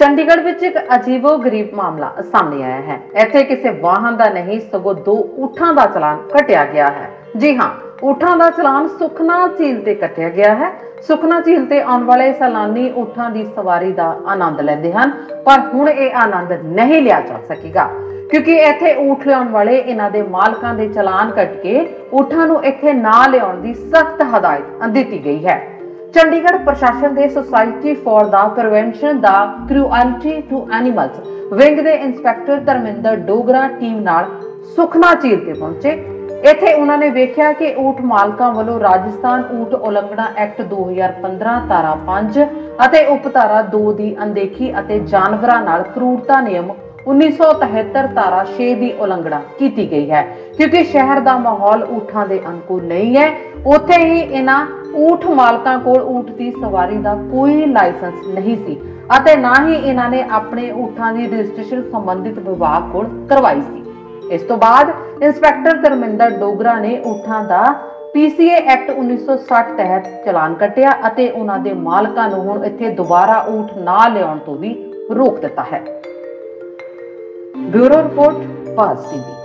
ਚੰਡੀਗੜ੍ਹ ਵਿੱਚ ਇੱਕ ਅਜੀਬੋ-ਗਰੀਬ ਮਾਮਲਾ ਸਾਹਮਣੇ ਆਇਆ ਹੈ। ਇੱਥੇ ਕਿਸੇ ਵਾਹਨ ਦਾ ਨਹੀਂ, ਸਗੋਂ ਦੋ ਊਠਾਂ ਦਾ ਚਲਾਨ ਕੱਟਿਆ ਗਿਆ ਹੈ। ਜੀ ਹਾਂ, ਊਠਾਂ ਦਾ ਚਲਾਨ ਸੁਖਨਾ ਝੀਲ ਤੇ ਕੱਟਿਆ ਗਿਆ ਹੈ। ਸੁਖਨਾ ਝੀਲ ਤੇ ਆਉਣ ਵਾਲੇ ਸੈਲਾਨੀ ਊਠਾਂ ਦੀ ਸਵਾਰੀ ਦਾ ਆਨੰਦ ਲੈਂਦੇ ਹਨ, ਪਰ ਹੁਣ ਇਹ ਆਨੰਦ ਨਹੀਂ ਲਿਆ ਜਾ ਸਕੇਗਾ। ਕਿਉਂਕਿ ਇੱਥੇ ਊਠ ਲਿਆਉਣ ਵਾਲੇ ਇਹਨਾਂ ਦੇ ਮਾਲਕਾਂ ਦੇ ਚਲਾਨ ਕੱਟ ਕੇ ਊਠਾਂ ਨੂੰ ਇੱਥੇ ਨਾ ਲਿਆਉਣ ਦੀ ਸਖਤ ਹਦਾਇਤ ਦਿੱਤੀ ਗਈ ਹੈ। ਚੰਡੀਗੜ੍ਹ ਪ੍ਰਸ਼ਾਸਨ ਦੇ ਸੁਸਾਇਟੀ ਫਾਰ ਦਾ ਪ੍ਰੀਵੈਂਸ਼ਨ ਦਾ ਕ੍ਰੂਐਲਟੀ ਟੂ ਐਨੀਮਲਸ ਵਿੰਗ ਦੇ ਇੰਸਪੈਕਟਰ ਧਰਮਿੰਦਰ ਡੋਗਰਾ ਟੀਮ ਨਾਲ ਸੁਖਨਾ ਝੀਲ ਤੇ ਪਹੁੰਚੇ। ਇੱਥੇ ਉਹਨਾਂ ਨੇ ਵੇਖਿਆ ਕਿ ਊਠ ਮਾਲਕਾਂ ਵੱਲੋਂ ਰਾਜਸਥਾਨ ਊਠ ਉਲੰਘਣਾ ਐਕਟ 2015 ਧਾਰਾ 5 ਅਤੇ ਉਪਧਾਰਾ 2 ਦੀ ਅਣਦੇਖੀ ਅਤੇ ਜਾਨਵਰਾਂ ਨਾਲ ਕਰੂਰਤਾ ਨਿਯਮ 1973 ਧਾਰਾ 6 ਦੀ ਉਲੰਘਣਾ ਕੀਤੀ ਗਈ ਹੈ। ਕਿਉਂਕਿ ਸ਼ਹਿਰ ਦਾ ਮਾਹੌਲ ਊਠਾਂ ਦੇ ਅਨੁਕੂਲ ਨਹੀਂ ਹੈ। ਉੱਥੇ ਹੀ ਇਹਨਾਂ ਊਠ ਮਾਲਕਾਂ ਕੋਲ ਊਠ ਦੀ ਸਵਾਰੀ ਦਾ ਕੋਈ ਲਾਇਸੈਂਸ ਨਹੀਂ ਸੀ ਅਤੇ ਨਾ ਹੀ ਇਹਨਾਂ ਨੇ ਆਪਣੇ ਊਠਾਂ ਦੀ ਰਜਿਸਟ੍ਰੇਸ਼ਨ ਸੰਬੰਧਿਤ ਵਿਭਾਗ ਕੋਲ ਕਰਵਾਈ ਸੀ। ਇਸ ਤੋਂ ਬਾਅਦ ਇੰਸਪੈਕਟਰ ਧਰਮਿੰਦਰ ਡੋਗਰਾ ਨੇ ਊਠਾਂ ਦਾ ਪੀਸੀਏ ਐਕਟ 1960 ਤਹਿਤ ਚਲਾਨ ਕੱਟਿਆ ਅਤੇ ਉਹਨਾਂ ਦੇ ਮਾਲਕਾਂ ਨੂੰ ਹੁਣ ਇੱਥੇ ਦੁਬਾਰਾ ਊਠ ਨਾ ਲਿਆਉਣ ਤੋਂ ਵੀ ਰੋਕ ਦਿੱਤਾ ਹੈ। ਬਿਊਰੋ ਰਿਪੋਰਟ ਪਾਸ ਟੀਵੀ